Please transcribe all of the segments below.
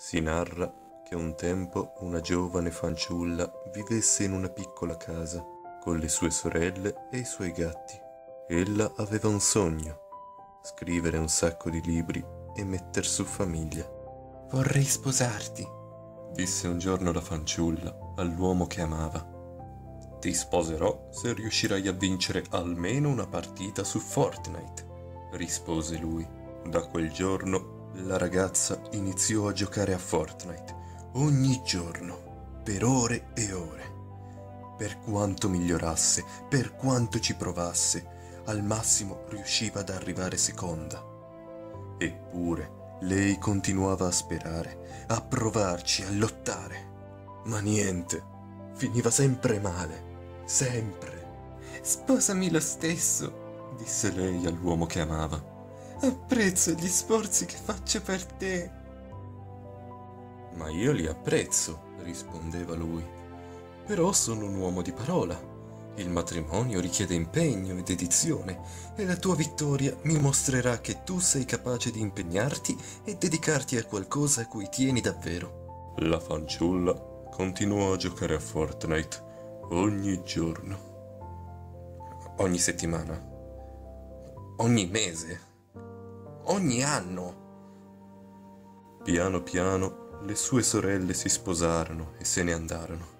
Si narra che un tempo una giovane fanciulla vivesse in una piccola casa con le sue sorelle e i suoi gatti. Ella aveva un sogno, scrivere un sacco di libri e metter su famiglia. Vorrei sposarti, disse un giorno la fanciulla all'uomo che amava. Ti sposerò se riuscirai a vincere almeno una partita su Fortnite, rispose lui. Da quel giorno la ragazza iniziò a giocare a Fortnite ogni giorno, per ore e ore. Per quanto migliorasse, per quanto ci provasse, al massimo riusciva ad arrivare seconda. Eppure lei continuava a sperare, a provarci, a lottare. Ma niente, finiva sempre male. Sempre. Sposami lo stesso, disse lei all'uomo che amava. Apprezzo gli sforzi che faccio per te. Ma io li apprezzo, rispondeva lui. Però sono un uomo di parola. Il matrimonio richiede impegno e dedizione e la tua vittoria mi mostrerà che tu sei capace di impegnarti e dedicarti a qualcosa a cui tieni davvero. La fanciulla continuò a giocare a Fortnite ogni giorno, ogni settimana, ogni mese, ogni anno. Piano piano le sue sorelle si sposarono e se ne andarono.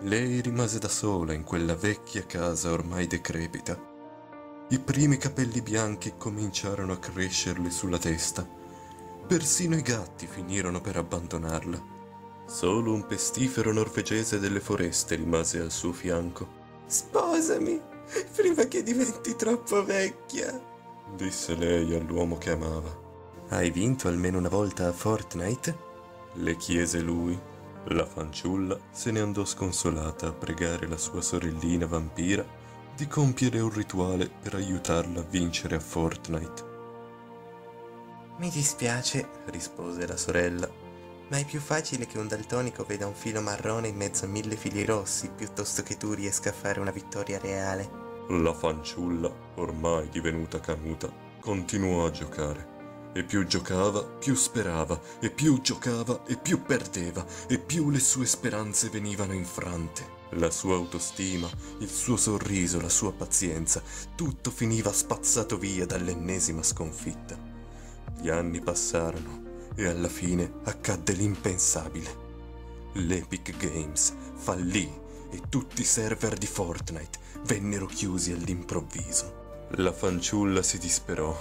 Lei rimase da sola in quella vecchia casa ormai decrepita. I primi capelli bianchi cominciarono a crescerle sulla testa. Persino i gatti finirono per abbandonarla. Solo un pestifero norvegese delle foreste rimase al suo fianco. Sposami, prima che diventi troppo vecchia, disse lei all'uomo che amava. Hai vinto almeno una volta a Fortnite? le chiese lui. La fanciulla se ne andò sconsolata a pregare la sua sorellina vampira di compiere un rituale per aiutarla a vincere a Fortnite. Mi dispiace, rispose la sorella, ma è più facile che un daltonico veda un filo marrone in mezzo a mille fili rossi piuttosto che tu riesca a fare una vittoria reale. La fanciulla, ormai divenuta canuta, continuò a giocare. E più giocava, più sperava, e più giocava, e più perdeva, e più le sue speranze venivano infrante. La sua autostima, il suo sorriso, la sua pazienza, tutto finiva spazzato via dall'ennesima sconfitta. Gli anni passarono e alla fine accadde l'impensabile. L'Epic Games fallì e tutti i server di Fortnite vennero chiusi all'improvviso. La fanciulla si disperò,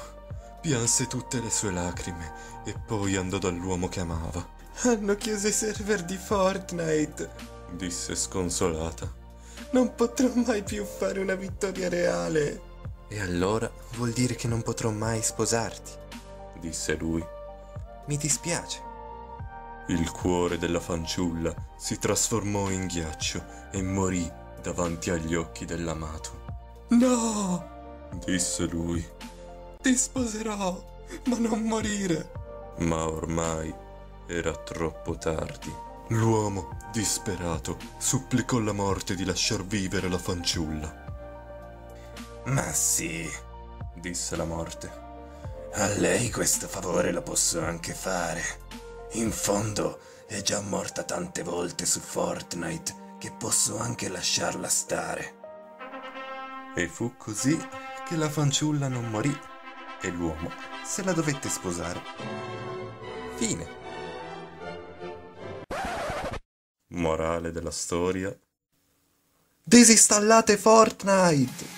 pianse tutte le sue lacrime e poi andò dall'uomo che amava. Hanno chiuso i server di Fortnite, disse sconsolata. Non potrò mai più fare una vittoria reale. E allora vuol dire che non potrò mai sposarti, disse lui. Mi dispiace. Il cuore della fanciulla si trasformò in ghiaccio e morì davanti agli occhi dell'amato. No! disse lui. Ti sposerò, ma non morire. Ma ormai era troppo tardi. L'uomo, disperato, supplicò la morte di lasciar vivere la fanciulla. Ma sì, disse la morte. A lei questo favore lo posso anche fare. In fondo è già morta tante volte su Fortnite che posso anche lasciarla stare. E fu così che la fanciulla non morì e l'uomo se la dovette sposare. Fine. Morale della storia. Disinstallate Fortnite!